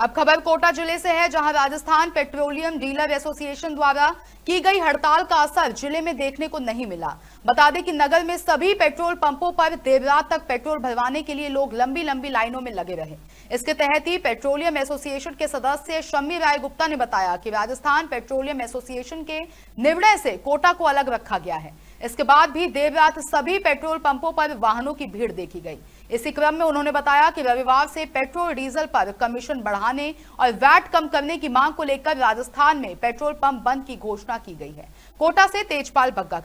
अब खबर कोटा ज़िले से है, जहाँ राजस्थान पेट्रोलियम डीलर एसोसिएशन द्वारा की गई हड़ताल का असर ज़िले में देखने को नहीं मिला। बता दें कि नगर में सभी पेट्रोल पंपों पर देर रात तक पेट्रोल भरवाने के लिए लोग लंबी लंबी लाइनों में लगे रहे। इसके तहत ही पेट्रोलियम एसोसिएशन के सदस्य शम्मी राय गुप्ता ने बताया कि राजस्थान पेट्रोलियम एसोसिएशन के निर्णय से कोटा को अलग रखा गया है। इसके बाद भी देर रात सभी पेट्रोल पंपों पर वाहनों की भीड़ देखी गई। इसी क्रम में उन्होंने बताया कि रविवार से पेट्रोल, डीजल पर कमीशन बढ़ाने और वैट कम करने की मांग को लेकर राजस्थान में पेट्रोल पंप बंद की घोषणा की गई है। कोटा से तेजपाल बग्गा